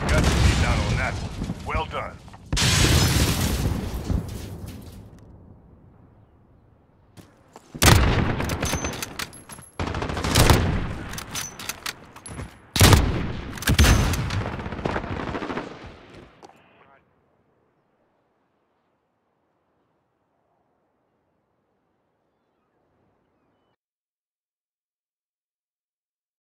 Got to be down on that.